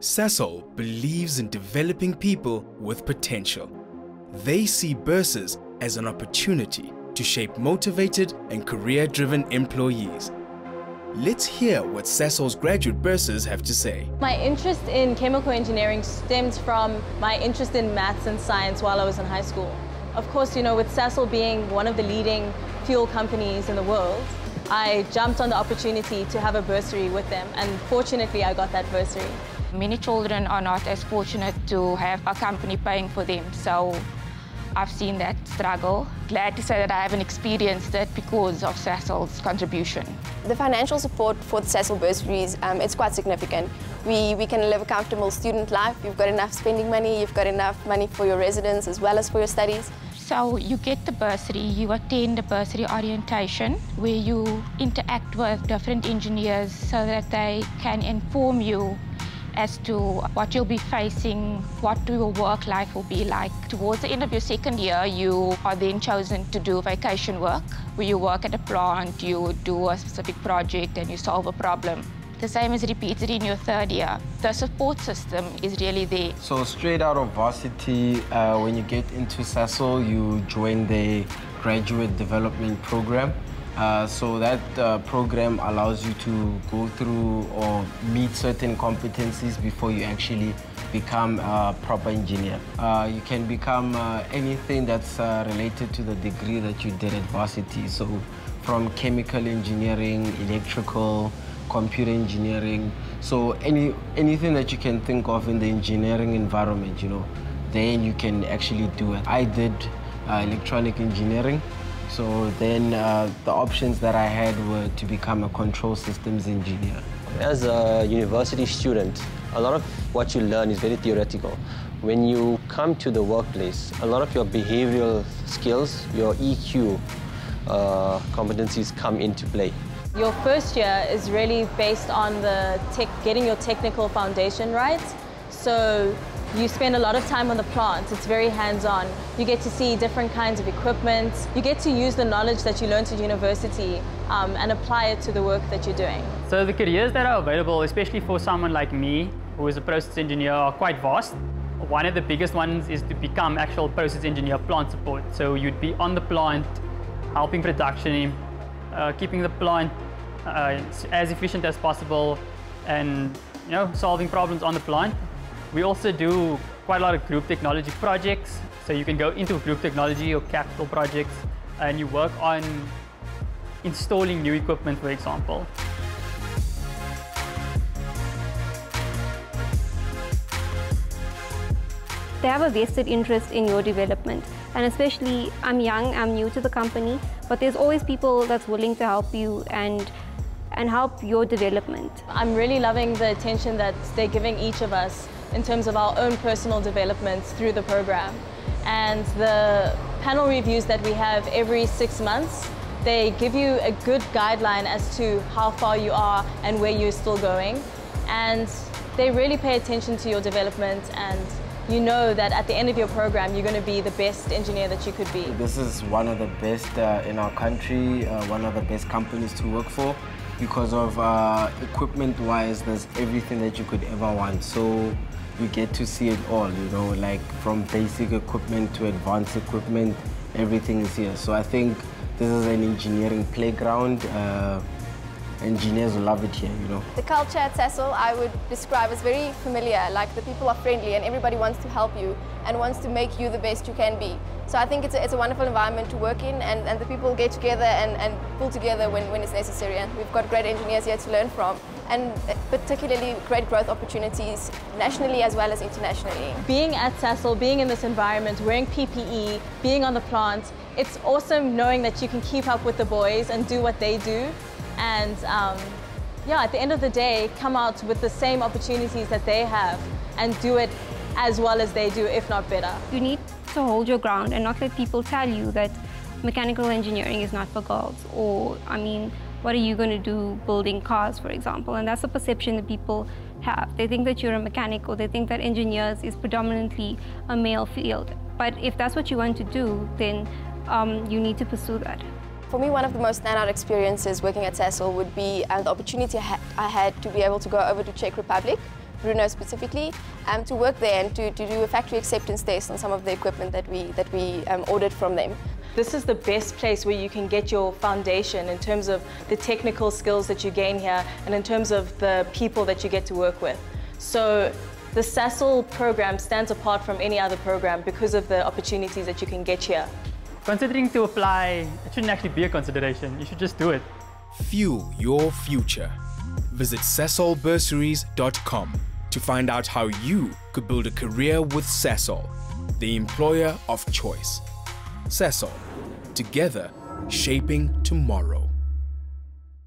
Sasol believes in developing people with potential. They see burses as an opportunity to shape motivated and career-driven employees. Let's hear what Sasol's graduate bursars have to say. My interest in chemical engineering stems from my interest in maths and science while I was in high school. Of course, you know, with Sasol being one of the leading fuel companies in the world, I jumped on the opportunity to have a bursary with them, and fortunately I got that bursary. Many children are not as fortunate to have a company paying for them, so I've seen that struggle. Glad to say that I haven't experienced it because of Sasol's contribution. The financial support for the Sasol bursaries, um, it's quite significant. We, we can live a comfortable student life. You've got enough spending money, you've got enough money for your residence as well as for your studies. So you get the bursary, you attend the bursary orientation where you interact with different engineers so that they can inform you as to what you'll be facing, what your work life will be like. Towards the end of your second year, you are then chosen to do vacation work, where you work at a plant, you do a specific project and you solve a problem. The same is repeated in your third year. The support system is really there. So straight out of varsity, uh, when you get into Sasol, you join the graduate development program. Uh, so that uh, program allows you to go through or meet certain competencies before you actually become a proper engineer. Uh, you can become uh, anything that's uh, related to the degree that you did at varsity. So from chemical engineering, electrical, computer engineering. So any anything that you can think of in the engineering environment, you know, then you can actually do it. I did electronic engineering. So then uh, the options that I had were to become a control systems engineer. As a university student, a lot of what you learn is very theoretical. When you come to the workplace, a lot of your behavioral skills, your EQ uh, competencies come into play. Your first year is really based on the tech, getting your technical foundation right. So you spend a lot of time on the plant. It's very hands-on. You get to see different kinds of equipment. You get to use the knowledge that you learned at university um, and apply it to the work that you're doing. So the careers that are available, especially for someone like me, who is a process engineer, are quite vast. One of the biggest ones is to become actual process engineer plant support. So you'd be on the plant, helping production, uh, keeping the plant uh, as efficient as possible, and you know solving problems on the plant. We also do quite a lot of group technology projects. So you can go into group technology or capital projects and you work on installing new equipment, for example. They have a vested interest in your development. And especially, I'm young, I'm new to the company, but there's always people that's willing to help you and and help your development. I'm really loving the attention that they're giving each of us in terms of our own personal developments through the program. And the panel reviews that we have every six months, they give you a good guideline as to how far you are and where you're still going. And they really pay attention to your development and you know that at the end of your program you're going to be the best engineer that you could be. This is one of the best uh, in our country, uh, one of the best companies to work for because of uh, equipment-wise, there's everything that you could ever want. So you get to see it all, you know, like from basic equipment to advanced equipment, everything is here. So I think this is an engineering playground. Uh, engineers love it here, you know. The culture at Sasol I would describe as very familiar, like the people are friendly and everybody wants to help you and wants to make you the best you can be. So I think it's a, it's a wonderful environment to work in and, and the people get together and, and pull together when, when it's necessary and we've got great engineers here to learn from and particularly great growth opportunities nationally as well as internationally. Being at Sasol, being in this environment, wearing PPE, being on the plant, it's awesome knowing that you can keep up with the boys and do what they do and um, yeah, at the end of the day, come out with the same opportunities that they have and do it as well as they do, if not better. You need to hold your ground and not let people tell you that mechanical engineering is not for girls or, I mean, what are you going to do building cars, for example? And that's the perception that people have. They think that you're a mechanic or they think that engineers is predominantly a male field. But if that's what you want to do, then um, you need to pursue that. For me, one of the most standout experiences working at Sasol would be uh, the opportunity I had to be able to go over to Czech Republic Brno specifically, um, to work there and to, to do a factory acceptance test on some of the equipment that we, that we um, ordered from them. This is the best place where you can get your foundation in terms of the technical skills that you gain here and in terms of the people that you get to work with. So the Sasol program stands apart from any other program because of the opportunities that you can get here. Considering to apply, it shouldn't actually be a consideration. You should just do it. Fuel your future. Visit sasolbursaries.com to find out how you could build a career with Sasol, the employer of choice. Sasol, together shaping tomorrow.